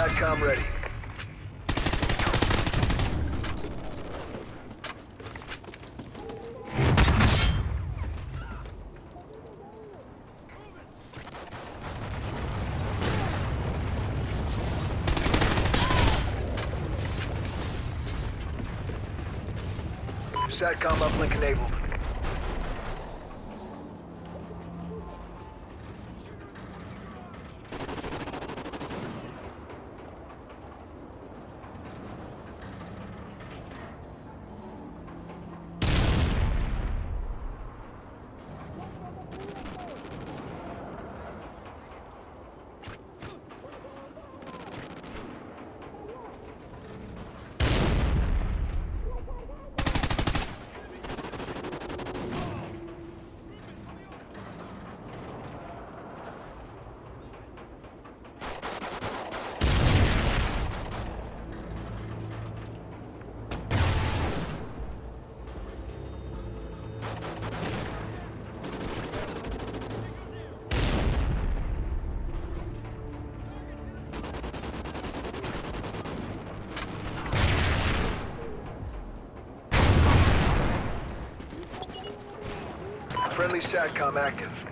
SATCOM ready. SATCOM uplink enabled. Friendly SATCOM active.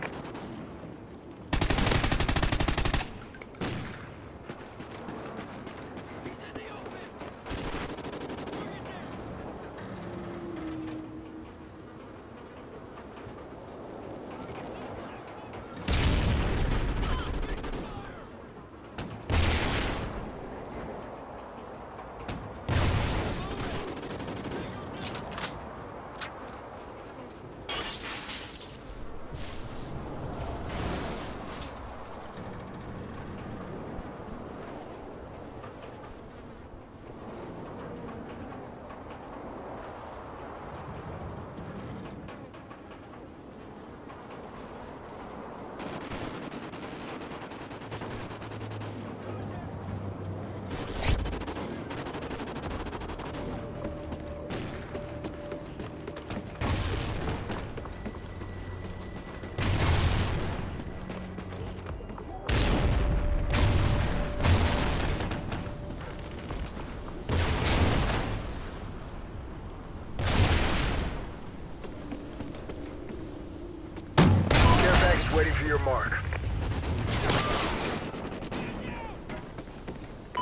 Waiting for your mark.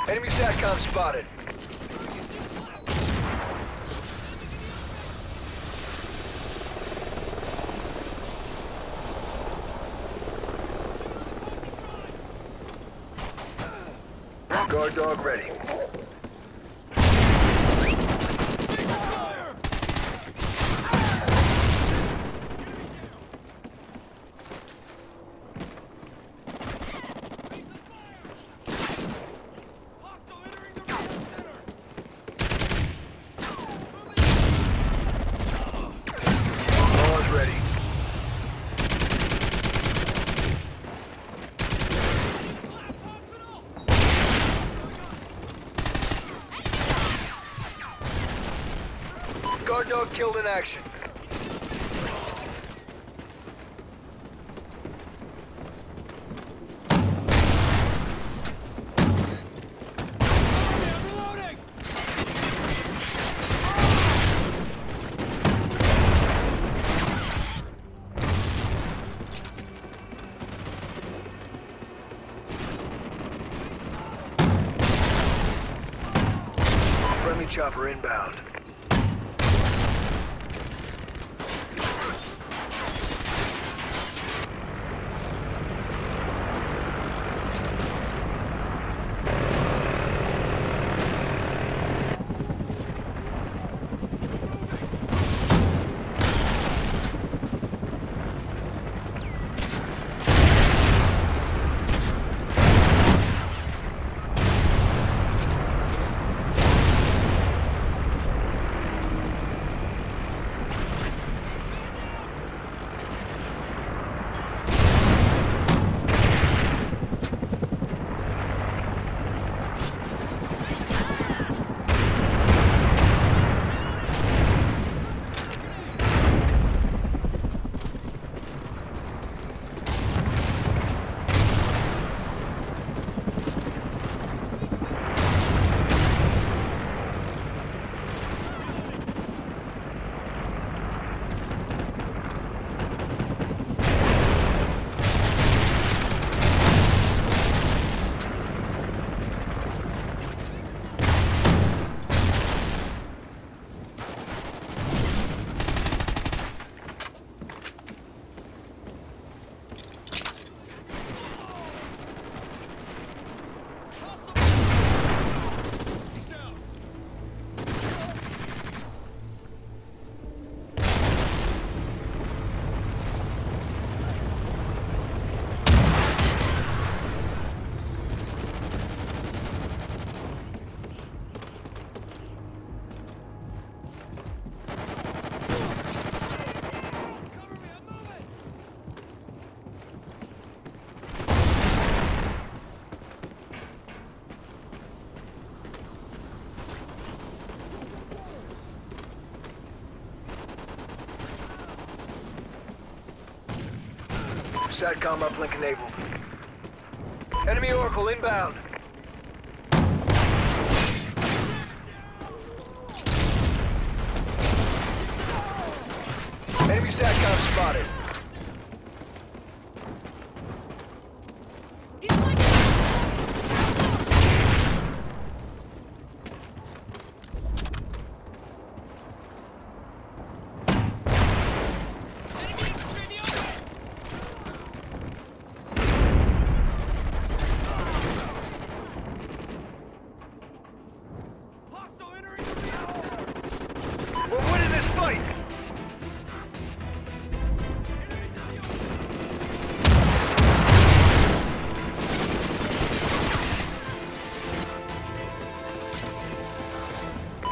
Enemy SATCOM spotted. Guard dog ready. Guard dog killed in action. Friendly chopper inbound. SATCOM uplink enabled. Enemy Oracle inbound. Enemy SATCOM spotted.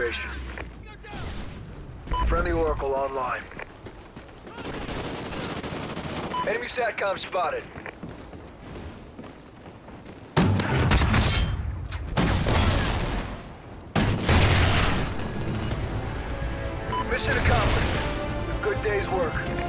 ready. Friendly Oracle online. Enemy SATCOM spotted. Mission accomplished. Good day's work.